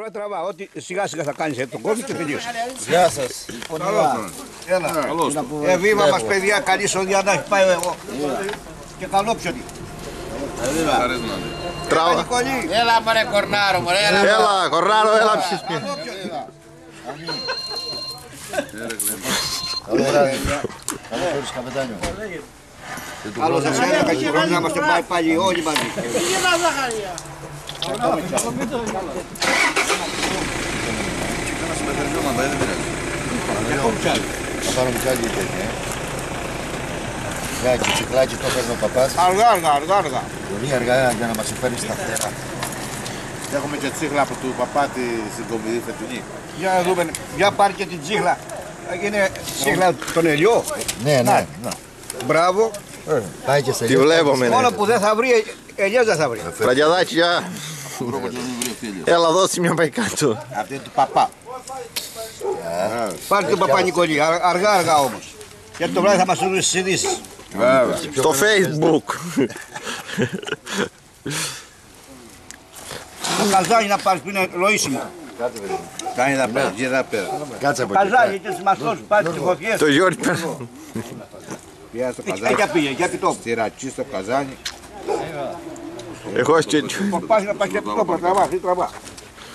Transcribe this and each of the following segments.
Τώρα τραβά, ό,τι σιγά σιγά θα κάνεις τον κόβεις και τελείωσε. Γεια σας. Έλα, ε, βήμα μας παιδιά, καλή σοδιά να έχει πάει εγώ. Και καλό πιονί. Τράβα. Νικολή, Έλα μωρέ κορνάρο μωρέ, έλα. Έλα, κορνάρο, έλα ψήσεις μία. καλό πιονί. Καλό βράδυ. Καλό όρις καπετάνιο. Καλό σας έλα, καλή χρονιά να είμαστε πάει πάλι όλοι μαζί. Θα πάρω μιτσάκι τέτοια. Γάκι, τσιχλάκι το έπαιρνε ο παπάς. Αργά, αργά, αργά, αργά. Πολύ αργά για να μας φέρει στα φτερά. Έχουμε και τσίχλα από του παπάτη στην κομιδή φετινή. Για να δούμε, για πάρει και την τσίχλα. Είναι τσίχλα τον ελιό. Ναι, ναι. ναι. Μπράβο. Πάει και σε Τη λίγο. βλέπουμε, ναι. Μόνο που δεν θα βρει, ελιός δεν θα βρει. Τραγιαδάκι, γεια. Έλα, δώσε μια πάει κάτω. Αυτή είναι του παπά. Πάρε τον Παπα-Νικολή, α- αργά αργά όμως. Γιατί το βράδυ θα μας δουν στις ειδήσεις. Στο facebook. Το καζάνι να πάρεις που είναι ροήσιμο. Κάνει εδώ πέρα, γύρω εδώ πέρα. Κάτσε από εκεί. Καζάνι, και στις μαστός, πάρεις τις φωτιές. Το Γιώργη πέρα. Πήγα στο Εκεί καζάνι, εκεί πήγε, για πιτό. στη ρατσί στο καζάνι. Εγώ και Πας να πας για πιτό, τραβά, τι τραβά.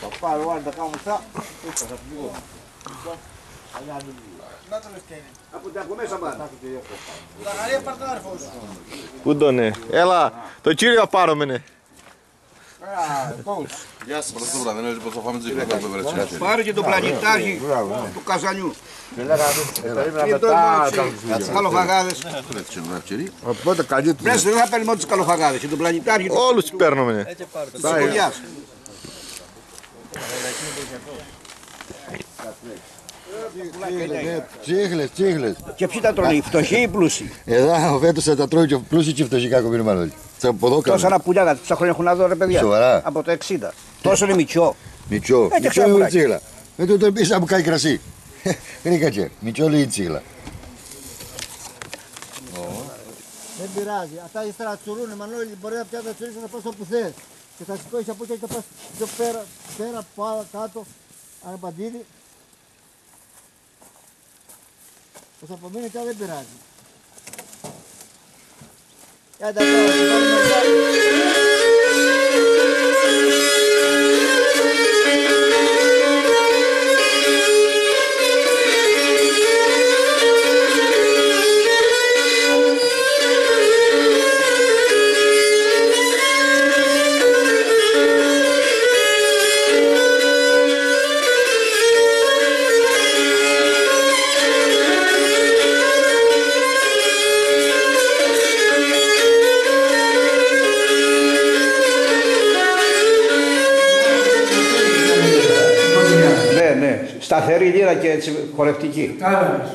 Παπά, εγώ αν τα κάνω αυτά. Από τα από μέσα πάνε. Πού τον ναι. Έλα, το κύριο πάρουμε ναι. Γεια σας. Πρώτο βράδυ, δεν πώς θα φάμε τσίχλα κάτω βρέτσι. Πάρε και το πλανητάρχη του καζανιού. Περίμενα Και το έτσι, καλοφαγάδες. Οπότε καλή του. Βρες, δεν θα παίρνει μόνο τις καλοφαγάδες και τον πλανητάρχη του Όλους τους παίρνουμε ναι. της οικογένειας. Τσίχλες, τσίχλες. Και ποιοι τα τρώνε, οι φτωχοί ή οι πλούσιοι; Εδώ ο Βέτος θα τα τρώει και πλούσιοι και φτωχοί κακομοίρημα όλοι. Τσα από εδώ Τόσα κάνουν. να πουλιά, τόσα χρόνια έχουν να δω ρε παιδιά. Σοβαρά. Από το 60. Τόσο είναι; μητσό. Μητσό. Ε, και Μητσό ξέρω, είναι πουλάκι. τσίχλα. Με το το πεις να μου κάνει κρασί. Ρίκατσε. Μητσό λέει τσίχλα. Δεν πειράζει. Αυτά ύστερα τσουρούνε, Μανώλη, μπορεί να πιάσει να τσουρίσει να πας όπου θες. Και θα σηκώσεις από εκεί και θα πας πιο πέρα, πέρα, πάνω, κάτω, αναπαντήλη. Θα σε απομείνει και δεν πειράζει. Για τα τώρα, Σταθερή λίρα και έτσι χορευτική. Κάναμε.